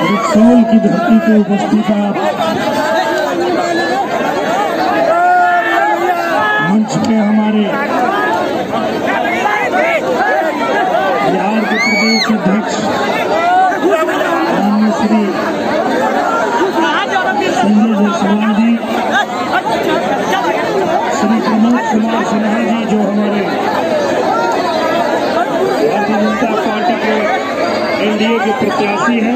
की धरती पे उपस्थित आप। मंच पे हमारे बिहार के प्रदेश अध्यक्ष श्री संजय जायसवाल जी श्री प्रमोद कुमार सिन्हा जी जो हमारे भारतीय जनता पार्टी के एनडीए के प्रत्याशी हैं?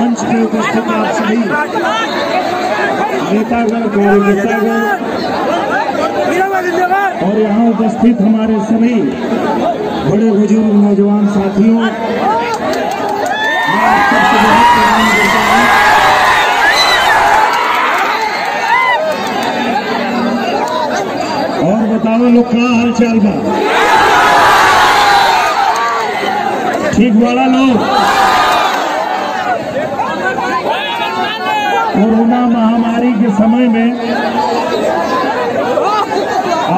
मंच पे उपस्थित आप सभी। नेतागण कार्यकर्तागण और यहाँ उपस्थित हमारे सभी बड़े बुज़ुर्ग नौजवान साथियों। और बताओ लोग का हाल चाल बा ठीक वाला लोग कोरोना महामारी के समय में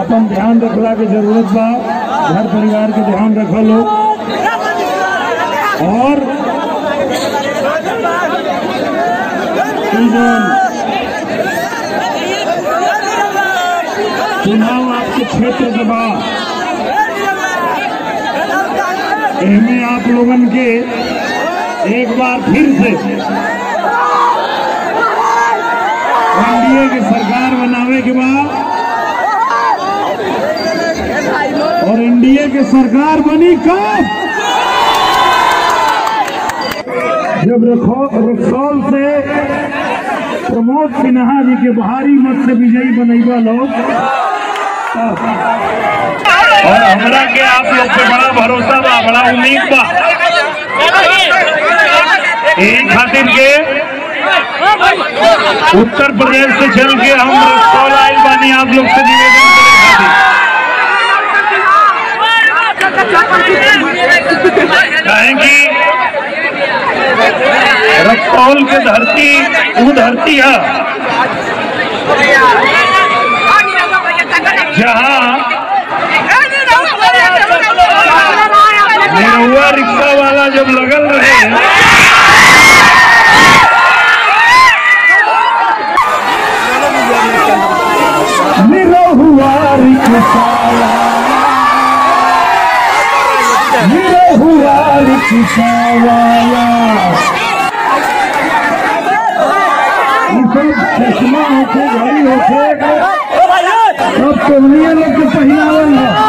अपन ध्यान रखला के ज़रूरत बा। घर परिवार के ध्यान रखो लोग। और चुनाव आपके क्षेत्र के बाद इनमें आप लोगन के, एक बार फिर से। एनडीए की सरकार बनावे के बाद और एनडीए की सरकार बनी कब? जब रक्सौल से प्रमोद सिन्हा जी के भारी मत से विजयी बनैबा लोग और हमरा के आप लोग पे बड़ा भरोसा बा, बड़ा उम्मीद बा। यही खातिर के उत्तर प्रदेश से चल के हम रक्सौल आइल बानी, आप लोग से निवेदन रक्सौल के धरती वो धरती है। जहाँ जब लगल रहे वाला चश्मा होके घड़ी होके सब तोहनिया लोग के पहनावल है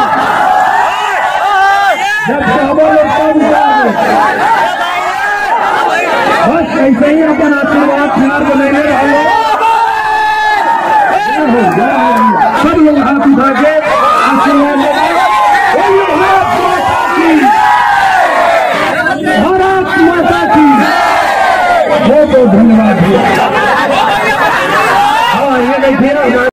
ऐसे ही अपन आशीर्वाद जय हो सब लोग हाथ उठा के आशीर्वाद माता की बहुत बहुत धन्यवाद। हाँ ये देखिए